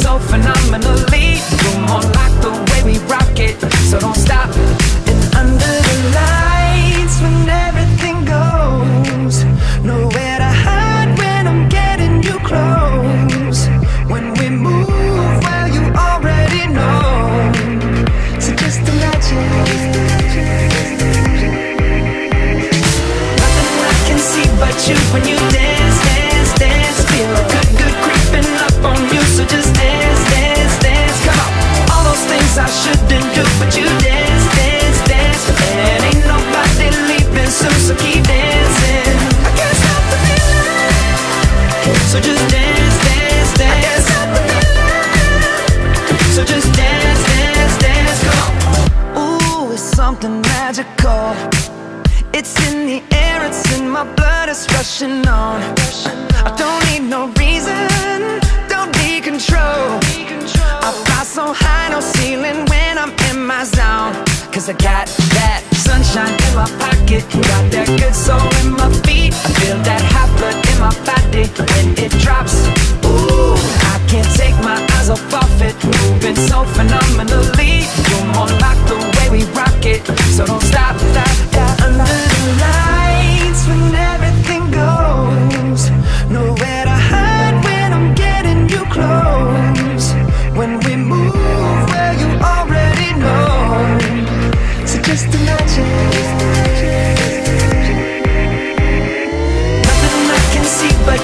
so phenomenally. You're more like the something magical. It's in the air, it's in my blood, it's rushing on. I don't need no reason, don't need control. I fly so high, no ceiling when I'm in my zone. Cause I got that sunshine in my pocket, got that good soul in my feet. I feel that hot blood in my body when it drops. Ooh, I can't take my eyes off of it, moving so phenomenally.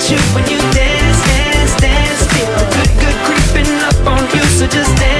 you when you dance, dance, dance. Feel the good, good creeping up on you, so just dance.